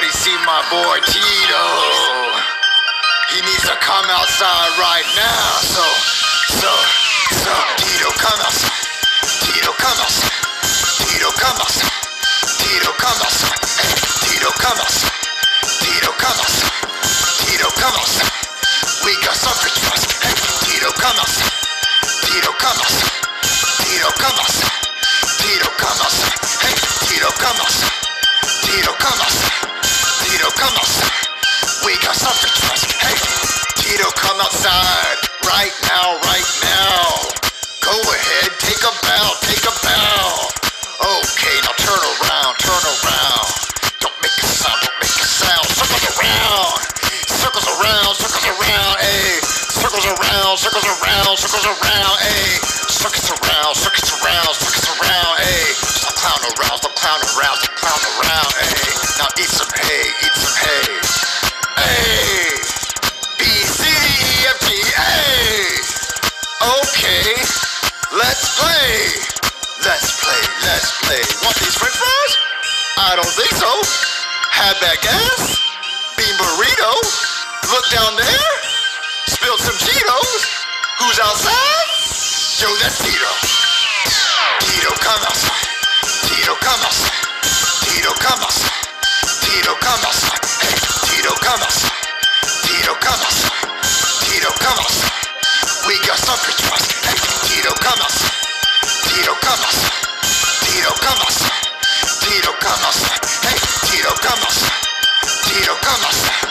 Everybody see my boy Tito. He needs to come outside right now. So, Us. Hey, Tito, come outside. Right now, right now. Go ahead, take a bow, take a bow. Okay, now turn around, turn around. Don't make a sound, don't make a sound. Circles around, circles around, circles around, ayy. Circles around, circles around, circles around, ayy. Circles around, circles around, circles around, ayy. Stop clowning around, stop clowning around, stop clowning around, ayy. Now eat some hay, eat Okay, let's play. Let's play, let's play. Want these french fries? I don't think so. Have that gas? Bean burrito? Look down there? Spilled some Cheetos? Who's outside? Yo, that's Tito. Tito, come outside. Tito, come outside. Tito, come outside. Tito, come outside. Hey, Tito, come outside. Tito, come outside. かま